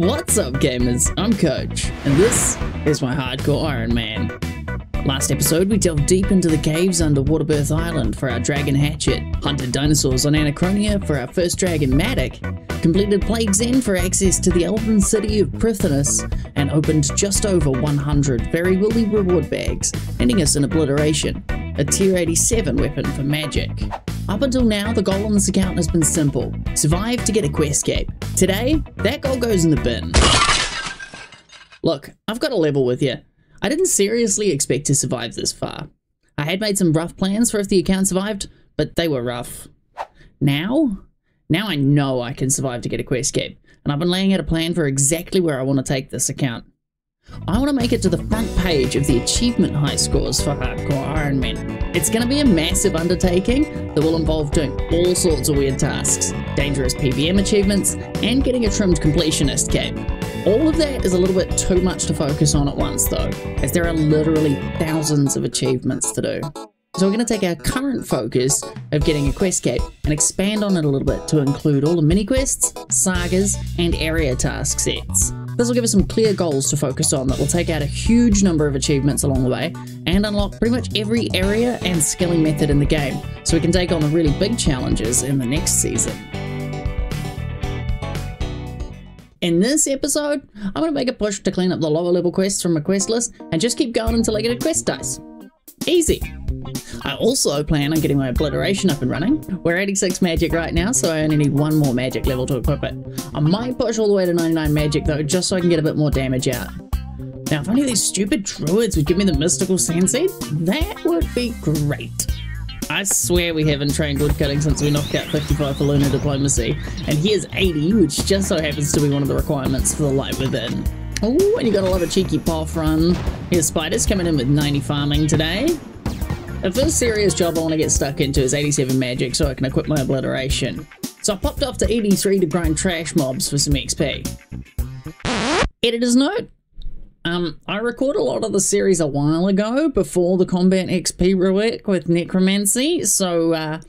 What's up, gamers? I'm Coach, and this is my Hardcore Iron Man. Last episode, we delved deep into the caves under Waterbirth Island for our Dragon Hatchet, hunted dinosaurs on Anachronia for our first Dragon Mattock, completed Plague's End for access to the elven city of Prifddinas, and opened just over 100 very woolly reward bags, ending us in Obliteration, a tier 87 weapon for magic. Up until now, the goal on this account has been simple survive to get a quest cape. Today, that goal goes in the bin. Look, I've got a level with you. I didn't seriously expect to survive this far. I had made some rough plans for if the account survived, but they were rough. Now? Now I know I can survive to get a quest cape, and I've been laying out a plan for exactly where I want to take this account. I want to make it to the front page of the achievement high scores for Hardcore Iron Man. It's going to be a massive undertaking that will involve doing all sorts of weird tasks, dangerous PVM achievements, and getting a trimmed completionist cape. All of that is a little bit too much to focus on at once though, as there are literally thousands of achievements to do. So we're going to take our current focus of getting a quest cape and expand on it a little bit to include all the mini quests, sagas, and area task sets. This will give us some clear goals to focus on that will take out a huge number of achievements along the way and unlock pretty much every area and skilling method in the game, so we can take on the really big challenges in the next season. In this episode, I'm going to make a push to clean up the lower level quests from my quest list and just keep going until I get a quest dice. Easy. I also plan on getting my obliteration up and running. We're 86 magic right now, so I only need one more magic level to equip it. I might push all the way to 99 magic though, just so I can get a bit more damage out. Now, if only these stupid druids would give me the mystical sand seed, that would be great. I swear we haven't trained woodcutting since we knocked out 55 for lunar diplomacy, and here's 80, which just so happens to be one of the requirements for the light within. Oh, and you gotta love a cheeky path run. Here's spiders coming in with 90 farming today. The first serious job I want to get stuck into is 87 magic so I can equip my obliteration. So I popped off to 83 to grind trash mobs for some XP. Editor's note. Um, I record a lot of the series a while ago before the combat XP rework with necromancy, so uh,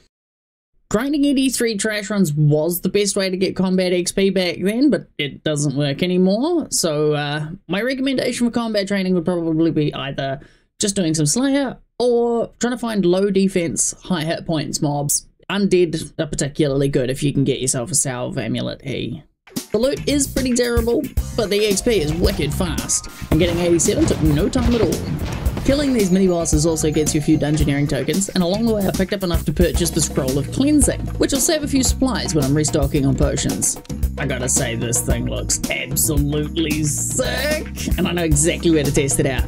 grinding 83 trash runs was the best way to get combat XP back then, but it doesn't work anymore. So uh, my recommendation for combat training would probably be either just doing some Slayer or trying to find low defense, high hit points mobs. Undead are particularly good if you can get yourself a Salve Amulet E. The loot is pretty terrible, but the XP is wicked fast, and getting 87 took no time at all. Killing these mini-bosses also gets you a few dungeoneering tokens, and along the way I picked up enough to purchase the Scroll of Cleansing, which will save a few supplies when I'm restocking on potions. I gotta say this thing looks absolutely sick, and I know exactly where to test it out.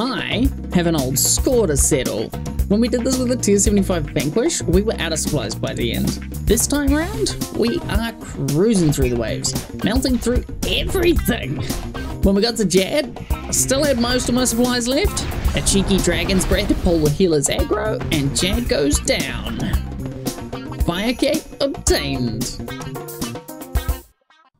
I have an old score to settle. When we did this with the tier 75 Vanquish, we were out of supplies by the end. This time around, we are cruising through the waves, melting through everything. When we got to Jad, I still had most of my supplies left, a cheeky dragon's breath to pull the healer's aggro, and Jad goes down. Fire cape obtained.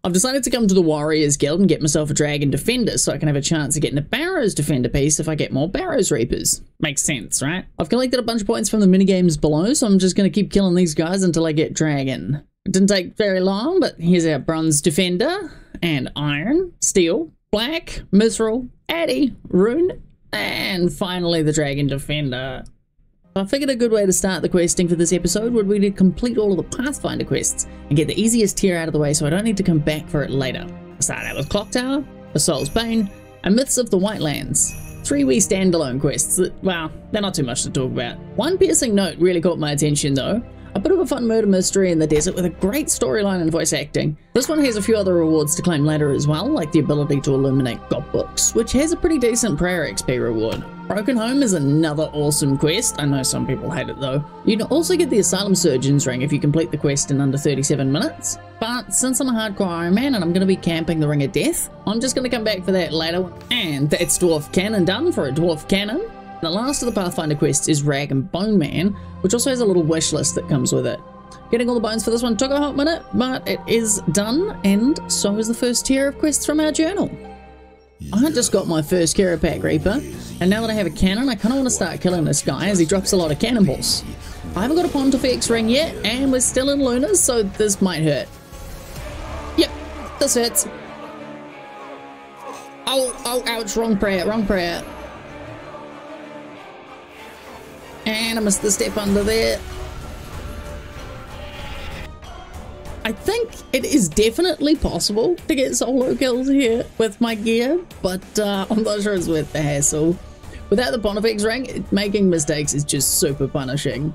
I've decided to come to the Warriors Guild and get myself a Dragon Defender so I can have a chance of getting a Barrows Defender piece if I get more Barrows Reapers. Makes sense, right? I've collected a bunch of points from the minigames below, so I'm just going to keep killing these guys until I get Dragon. It didn't take very long, but here's our Bronze Defender, and Iron, Steel, Black, Mithril, Addy, Rune, and finally the Dragon Defender. I figured a good way to start the questing for this episode would be to complete all of the Pathfinder quests and get the easiest tier out of the way so I don't need to come back for it later. I started out with Clock Tower, The Soul's Bane, and Myths of the Whitelands. Three wee standalone quests that, well, they're not too much to talk about. One piercing note really caught my attention though. A bit of a fun murder mystery in the desert with a great storyline and voice acting. This one has a few other rewards to claim later as well, like the ability to illuminate god books, which has a pretty decent prayer XP reward. Broken Home is another awesome quest. I know some people hate it though. You can also get the Asylum Surgeon's ring if you complete the quest in under 37 minutes. But since I'm a hardcore Iron Man and I'm going to be camping the Ring of Death, I'm just going to come back for that later. And that's Dwarf Cannon done for a Dwarf Cannon. The last of the Pathfinder quests is Rag and Bone Man, which also has a little wish list that comes with it. Getting all the bones for this one took a hot minute, but it is done, and so is the first tier of quests from our journal. I just got my first Kerapac Reaper, and now that I have a cannon, I kind of want to start killing this guy as he drops a lot of cannonballs. I haven't got a Pontifex ring yet, and we're still in Lunas, so this might hurt. Yep, this hurts. Oh, oh, ouch, wrong prayer, wrong prayer. And I missed the step under there. I think it is definitely possible to get solo kills here with my gear, but uh, I'm not sure it's worth the hassle. Without the Pontifex rank, making mistakes is just super punishing.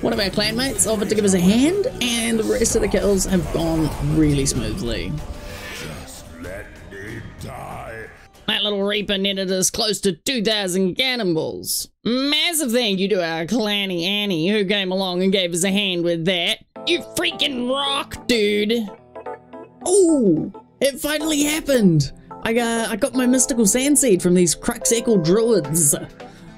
One of our clanmates offered to give us a hand, and the rest of the kills have gone really smoothly. That little Reaper netted us close to 2,000 cannonballs. Massive thank you to our clanny Annie who came along and gave us a hand with that. You freaking rock, dude. Oh, it finally happened. I got, I got my mystical sand seed from these Crux Eqal druids.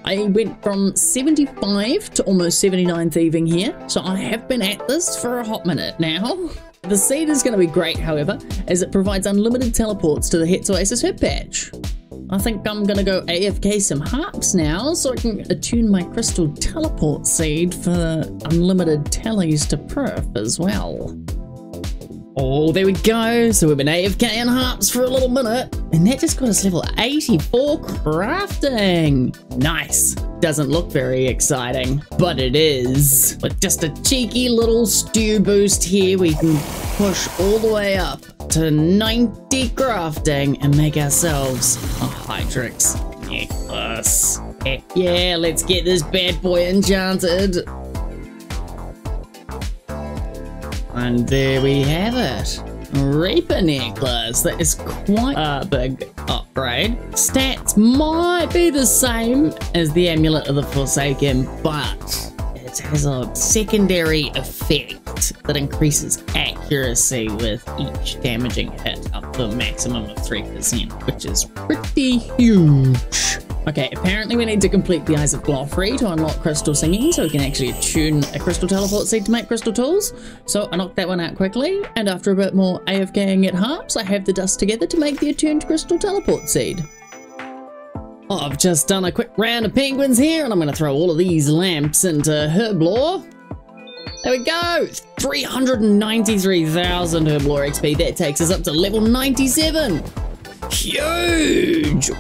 I went from 75 to almost 79 thieving here, so I have been at this for a hot minute now. The seed is going to be great, however, as it provides unlimited teleports to the Het's Oasis Herb Patch. I think I'm going to go AFK some harps now so I can attune my crystal teleport seed for unlimited tellies to perf as well. Oh, there we go. So we've been AFK and harps for a little minute, and that just got us level 84 crafting. Nice. Doesn't look very exciting, but it is. With just a cheeky little stew boost here, we can push all the way up to 90 crafting and make ourselves a Hydrix necklace. Yeah, let's get this bad boy enchanted. And there we have it. Reaper necklace. That is quite a big upgrade. Stats might be the same as the Amulet of the Forsaken, but it has a secondary effect that increases accuracy with each damaging hit up to a maximum of 3%, which is pretty huge. Okay, apparently we need to complete the Eyes of Glouphrie to unlock Crystal Singing so we can actually tune a Crystal Teleport Seed to make Crystal Tools. So I knocked that one out quickly, and after a bit more AFKing at harps, I have the dust together to make the attuned Crystal Teleport Seed. I've just done a quick round of penguins here, and I'm going to throw all of these lamps into Herblore. There we go! 393,000 Herblore XP. That takes us up to level 97. Huge!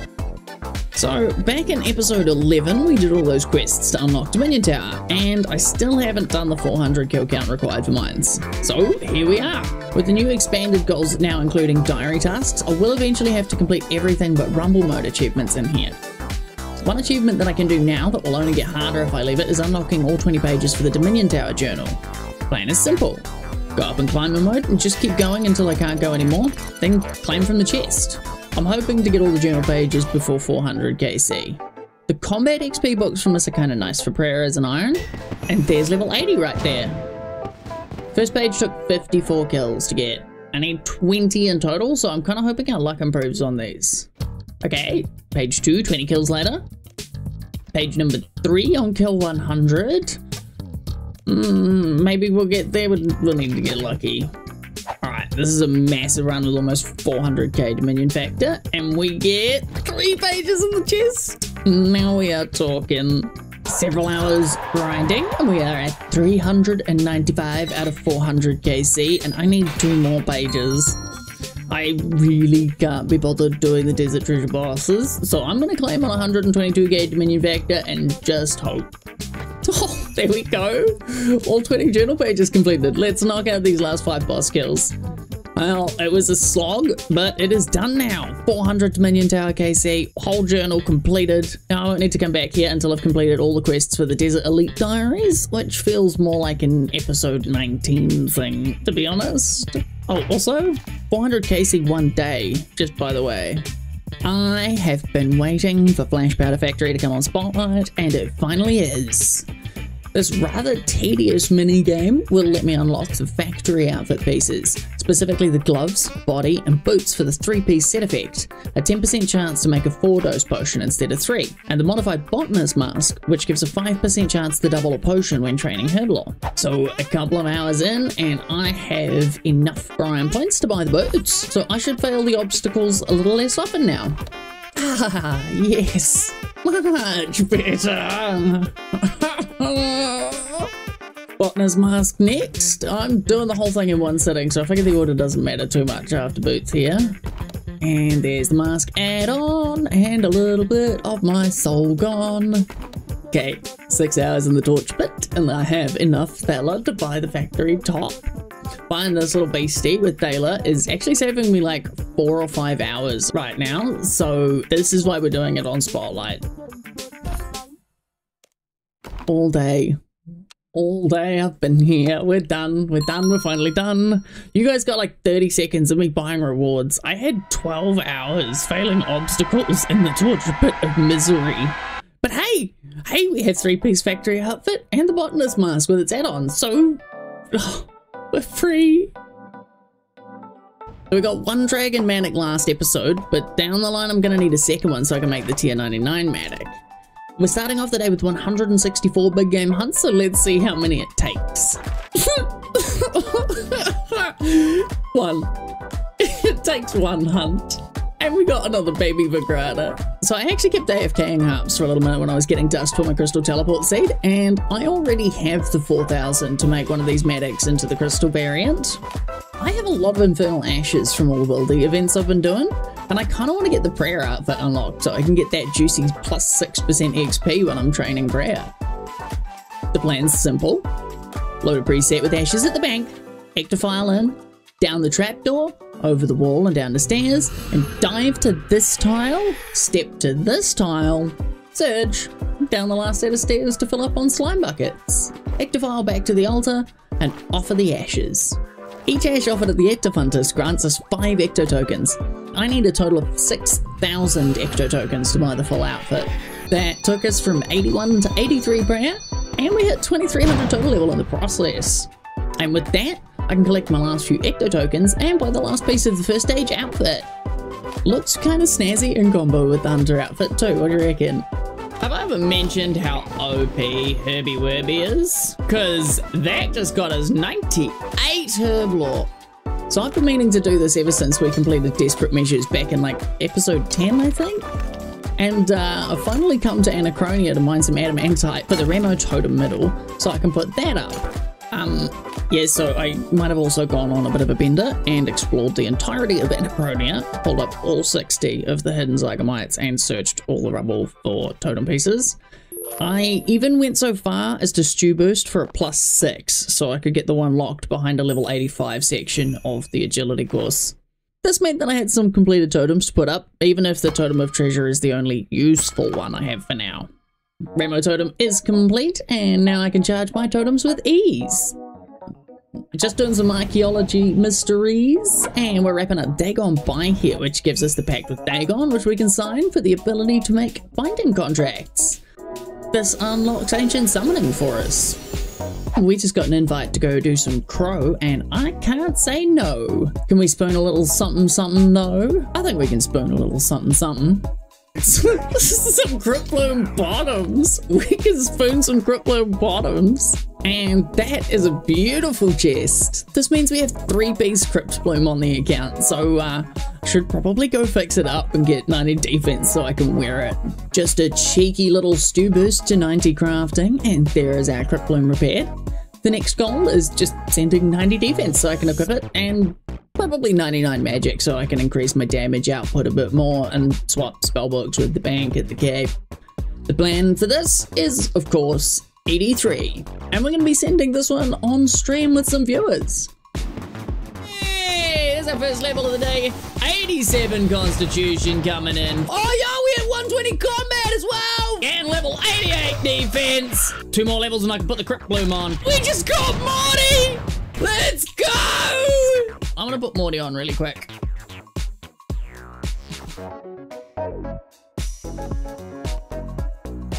So, back in episode 11, we did all those quests to unlock Dominion Tower, and I still haven't done the 400 kill count required for mines. So, here we are. With the new expanded goals now including diary tasks, I will eventually have to complete everything but Rumble mode achievements in here. One achievement that I can do now that will only get harder if I leave it is unlocking all 20 pages for the Dominion Tower journal. Plan is simple. Go up in climber mode and just keep going until I can't go anymore, then claim from the chest. I'm hoping to get all the journal pages before 400 KC. The combat XP books from us are kind of nice for prayers and iron. And there's level 80 right there. First page took 54 kills to get. I need 20 in total, so I'm kind of hoping our luck improves on these. Okay, page 2, 20 kills later. Page number 3 on kill 100. Mm, maybe we'll get there, we'll, we'll need to get lucky. This is a massive run with almost 400k Dominion Factor, and we get three pages in the chest. Now we are talking several hours grinding, and we are at 395 out of 400 KC, and I need two more pages. I really can't be bothered doing the Desert Treasure bosses, so I'm to claim on 122k Dominion Factor and just hope. Oh, there we go. All 20 journal pages completed. Let's knock out these last five boss kills. Well, it was a slog, but it is done now. 400 Dominion Tower KC, whole journal completed. Now I won't need to come back here until I've completed all the quests for the Desert Elite Diaries, which feels more like an episode 19 thing, to be honest. Oh, also, 400 KC one day, just by the way. I have been waiting for Flash Powder Factory to come on Spotlight, and it finally is. This rather tedious mini game will let me unlock the factory outfit pieces, specifically the gloves, body, and boots for the 3-piece set effect, a 10% chance to make a 4-dose potion instead of 3, and the modified botanist mask, which gives a 5% chance to double a potion when training Herblore. So a couple of hours in, and I have enough Brian points to buy the boots, so I should fail the obstacles a little less often now. Ah, yes, much better. Botanist mask next. I'm doing the whole thing in one sitting, so I figure the order doesn't matter too much after boots here. And there's the mask add-on and a little bit of my soul gone. Okay, six hours in the torch pit and I have enough Thaler to buy the factory top. Buying this little beastie with Thaler is actually saving me like four or five hours right now. So this is why we're doing it on Spotlight. All day all day I've been here. We're done. We're done. We're finally done. You guys got like 30 seconds of me buying rewards. I had 12 hours failing obstacles in the torture pit of misery. But hey, hey, we had three-piece factory outfit and the botanist mask with its add-on, so oh, we're free. We got one Dragon Mattock last episode, but down the line I'm gonna need a second one so I can make the tier 99 Mattock. We're starting off the day with 164 big game hunts, so let's see how many it takes. one. it takes one hunt. And we got another baby Vigrana. So I actually kept AFKing Harps for a little minute when I was getting dust for my Crystal Teleport Seed, and I already have the 4000 to make one of these medics into the Crystal variant. I have a lot of Infernal Ashes from all the building events I've been doing, and I kind of want to get the prayer outfit unlocked so I can get that juicy plus 6% XP when I'm training prayer. The plan's simple. Load a preset with ashes at the bank, Ectophial in, down the trapdoor, over the wall and down the stairs, and dive to this tile, step to this tile, surge, down the last set of stairs to fill up on slime buckets. Ectophial back to the altar, and offer the ashes. Each ash offered at the Ectofuntus grants us 5 Ecto tokens. I need a total of 6,000 Ecto tokens to buy the full outfit. That took us from 81 to 83 prayer, and we hit 2300 total level in the process. And with that, I can collect my last few Ecto tokens and buy the last piece of the first stage outfit. Looks kinda snazzy in combo with the Hunter outfit too, what do you reckon? Have I ever mentioned how OP Herbie Werby is? Cause that just got us 98 herb lore. So I've been meaning to do this ever since we completed Desperate Measures back in like episode 10, I think? And uh, I've finally come to Anachronia to mine some adamantite for the Remo Totem Middle, so I can put that up. Um, yeah, so I might have also gone on a bit of a bender and explored the entirety of Anachronia, pulled up all 60 of the hidden Zygomites and searched all the rubble for totem pieces. I even went so far as to stew boost for a plus 6, so I could get the one locked behind a level 85 section of the agility course. This meant that I had some completed totems to put up, even if the Totem of Treasure is the only useful one I have for now. Remo Totem is complete, and now I can charge my totems with ease. Just doing some archaeology mysteries, and we're wrapping up Dagon Buy here, which gives us the pact with Dagon, which we can sign for the ability to make binding contracts. This unlocks ancient summoning for us. We just got an invite to go do some crow, and I can't say no. Can we spoon a little something something no? I think we can spoon a little something something. some Cryptbloom bottoms. We can spoon some Cryptbloom bottoms. And that is a beautiful chest. This means we have three piece Cryptbloom on the account, so uh, I should probably go fix it up and get 90 defense so I can wear it. Just a cheeky little stew boost to 90 crafting, and there is our Cryptbloom repaired. The next goal is just sending 90 defense so I can equip it, and probably 99 magic so I can increase my damage output a bit more and swap spellbooks with the bank at the cave. The plan for this is, of course, 83. And we're going to be sending this one on stream with some viewers. Hey, there's our first level of the day. 87 constitution coming in. Oh, yo, we have 120 combat as well. And level 88 defense. Two more levels and I can put the Cryptbloom on. We just got Morty. Let's go. I'm gonna put Morty on really quick.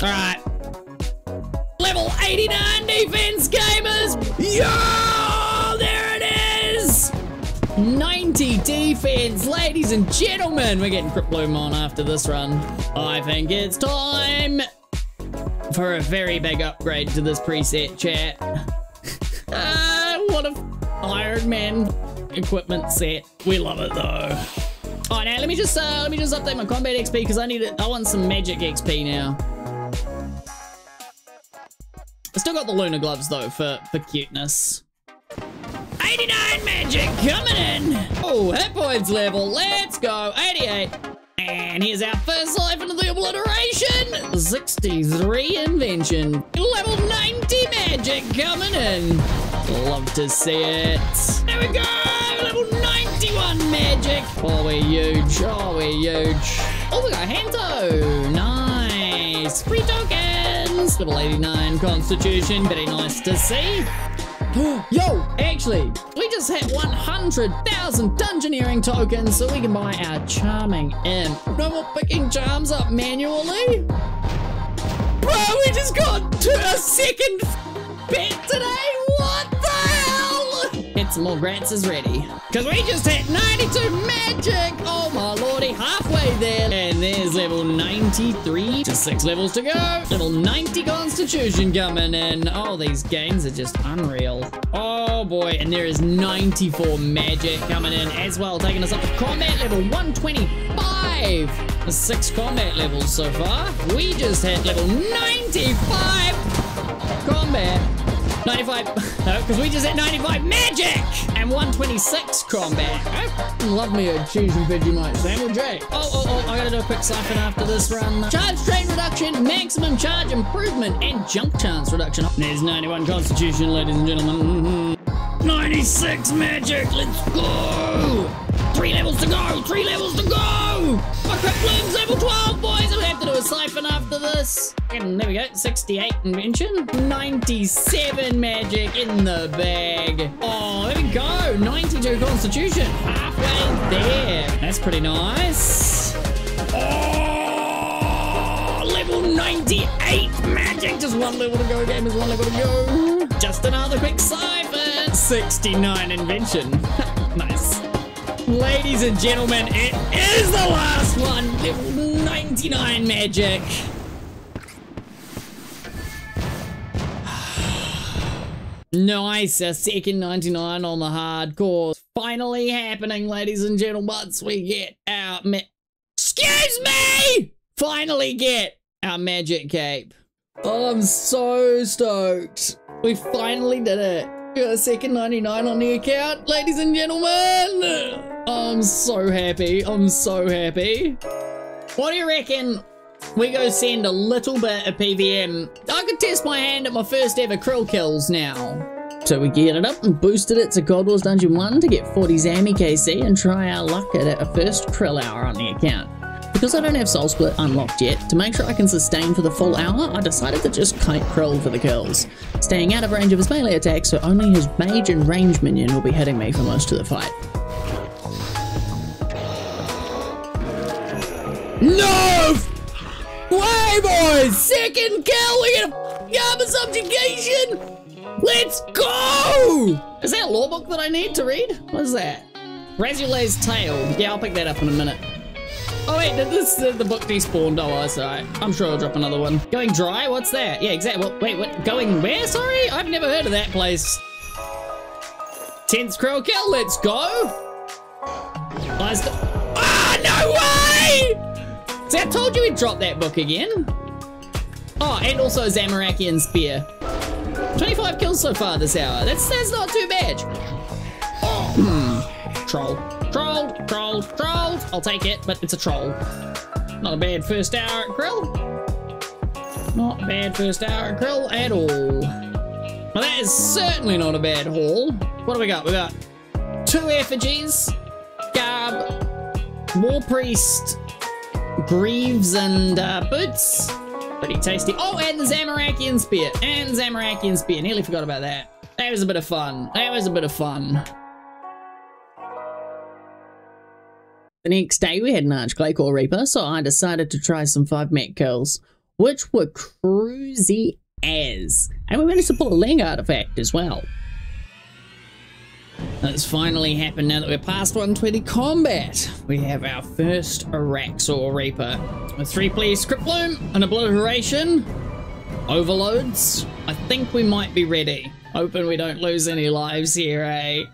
Alright. Level 89 defense, gamers! Yo! There it is! 90 defense, ladies and gentlemen! We're getting Cryptbloom on after this run. I think it's time for a very big upgrade to this preset chat. uh, what a Iron Man equipment set. We love it though. All right, now let me just uh, let me just update my combat XP because I need it. I want some magic XP now. Still got the lunar gloves though for for cuteness. 89 magic coming in. Oh, hit points level. Let's go. 88. And here's our first life into the obliteration. 63 invention. Level 90 magic coming in. Love to see it. There we go. Level 91 magic. Oh, we're huge. Oh, we're huge. Oh, we got Hanto. Nice. Free tokens. Level 89 constitution. Very nice to see. Yo, actually, we just hit 100,000 dungeoneering tokens so we can buy our charming imp. No more picking charms up manually. Bro, we just got to a second pet today. More grants is ready. Because we just hit 92 magic. Oh my lordy, halfway there. And there's level 93. Just six levels to go. Level 90 constitution coming in. Oh, these gains are just unreal. Oh boy, and there is 94 magic coming in as well, taking us up to combat level 125. Six combat levels so far. We just hit level 95 combat. 95, no, because we just hit 95 magic and 126 combat. Love me a cheese and Vegemite sandwich? Oh, oh, oh, I gotta do a quick siphon after this run. Charge strain reduction, maximum charge improvement, and jump chance reduction. There's 91 constitution, ladies and gentlemen. 96 magic, let's go! Three levels to go, three levels to go! My Cryptbloom's level 12, boys! I'll have to do a siphon after this. And there we go, 68 invention. 97 magic in the bag. Oh, there we go, 92 constitution. Halfway there. That's pretty nice. Oh, level 98 magic. Just one level to go, gamers, one level to go. Just another quick siphon. 69 invention. nice. Ladies and gentlemen, it is the last one. Level 99 magic. Nice, a second 99 on the hardcore. Finally happening, ladies and gentlemen. once We get our Excuse me! Finally get our magic cape. Oh, I'm so stoked. We finally did it. We got a second 99 on the account, ladies and gentlemen. I'm so happy. I'm so happy. What do you reckon we go send a little bit of PVM? I could test my hand at my first ever K'ril kills now. So we geared it up and boosted it to God Wars Dungeon 1 to get 40 Zammy KC and try our luck at a first K'ril hour on the account. Because I don't have Soul Split unlocked yet, to make sure I can sustain for the full hour, I decided to just kite K'ril for the kills, staying out of range of his melee attacks so only his mage and range minion will be hitting me for most of the fight. No! Way, boys! Second kill! We get a Yama subjugation! Let's go! Is that a law book that I need to read? What is that? Razule's tail. Yeah, I'll pick that up in a minute. Oh wait, did this is the book despawned. Oh, that's alright. I'm sure I'll drop another one. Going dry? What's that? Yeah, exactly. Wait, what? Going where? Sorry? I've never heard of that place. 10th K'ril kill, let's go! Ah, no way! See, I told you we'd drop that book again. Oh, and also a Zamorakian Spear. 25 kills so far this hour. That's that's not too bad. Oh, hmm. Troll. Troll, troll, troll. I'll take it, but it's a troll. Not a bad first hour at. Not bad first hour at at all. Well, that is certainly not a bad haul. What do we got? We got two effigies, Garb, War Priest, Greaves, and uh, Boots. Pretty tasty. Oh, and the Zamorakian Spear. And Zamorakian Spear. Nearly forgot about that. That was a bit of fun. That was a bit of fun. The next day we had an Arch-Glacor Reaper, so I decided to try some 5 mech kills, which were cruisy as. And we managed to pull a Leng artifact as well. It's finally happened now that we're past 120 combat. We have our first Araxxor Reaper. With 3 please Crypt Bloom, an Obliteration, Overloads. I think we might be ready. Hoping we don't lose any lives here, eh?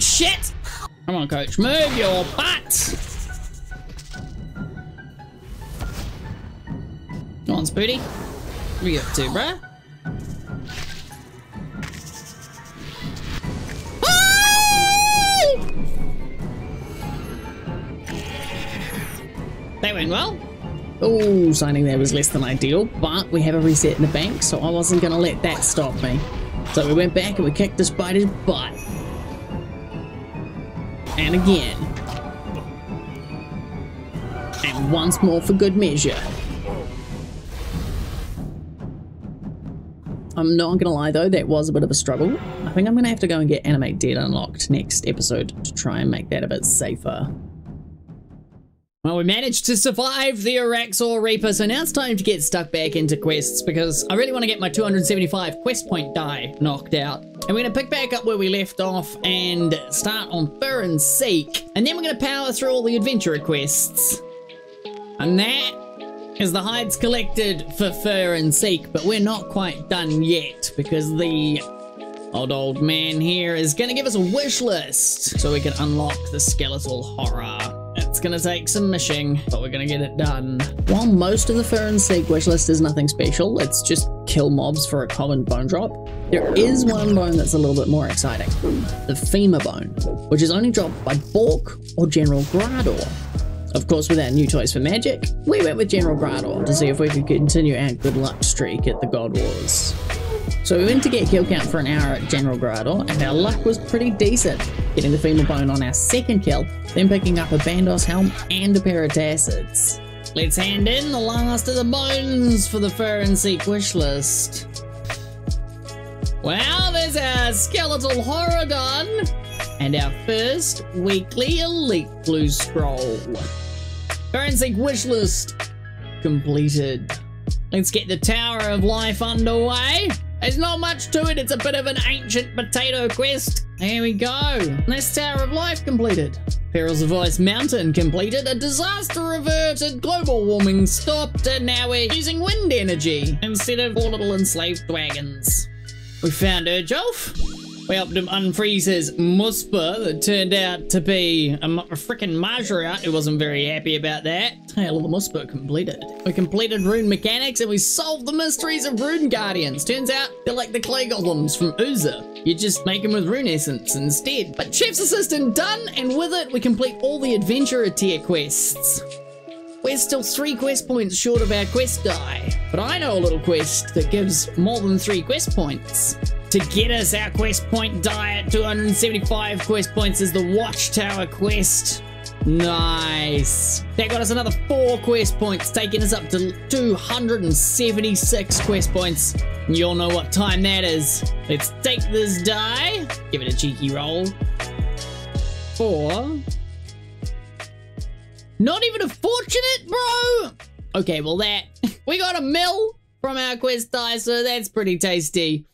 Shit! Come on, coach. Move your butt! Come on, Booty. What are you up to, bruh? That went well. Oh, signing there was less than ideal, but we have a reset in the bank, so I wasn't going to let that stop me. So we went back and we kicked the spider's butt. And again. And once more for good measure. I'm not gonna lie though, that was a bit of a struggle. I think I'm gonna have to go and get Animate Dead unlocked next episode to try and make that a bit safer. Well, we managed to survive the Araxxor Reaper, so now it's time to get stuck back into quests because I really want to get my 275 quest point die knocked out. And we're going to pick back up where we left off and start on Fur and Seek. And then we're going to power through all the adventure quests. And that is the hides collected for Fur and Seek, but we're not quite done yet because the old old man here is going to give us a wish list so we can unlock the skeletal horror. It's gonna take some mishing, but we're gonna get it done. While most of the Fur and Seek wish list is nothing special, it's just kill mobs for a common bone drop, there is one bone that's a little bit more exciting. The Femur Bone, which is only dropped by Bork or General Graardor. Of course, with our new toys for magic, we went with General Graardor to see if we could continue our good luck streak at the God Wars. So we went to get kill count for an hour at General Graardor, and our luck was pretty decent, getting the femur bone on our second kill, then picking up a Bandos helm and a pair of tassets. Let's hand in the last of the bones for the Fur and Seek wish list. Well, there's our skeletal horror done, and our first weekly elite blue scroll. Seek wish list completed. Let's get the Tower of Life underway. There's not much to it, it's a bit of an ancient potato quest. Here we go. This Tower of Life completed. Perils of Ice Mountain completed, a disaster averted, global warming stopped, and now we're using wind energy instead of little enslaved wagons. We found Urgelf. We helped him unfreeze his Muspah that turned out to be a, a freaking Majra who wasn't very happy about that. Tale of the Muspah completed. We completed rune mechanics and we solved the mysteries of rune guardians. Turns out they're like the clay golems from Uzer. You just make them with rune essence instead. But Chef's Assistant done and with it we complete all the adventurer tier quests. We're still three quest points short of our quest die, but I know a little quest that gives more than three quest points. To get us our quest point die at 275 quest points is the Watchtower quest. Nice. That got us another four quest points, taking us up to 276 quest points. You all know what time that is. Let's take this die, give it a cheeky roll. Four. Not even a fortunate, bro! Okay, well that, we got a mill from our quest die, so that's pretty tasty.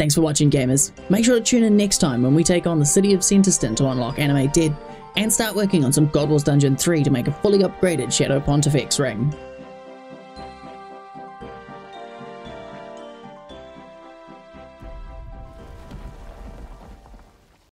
Thanks for watching, gamers. Make sure to tune in next time when we take on the city of Senntisten to unlock Animate Dead, and start working on some God Wars Dungeon 3 to make a fully upgraded Shadow Pontifex ring.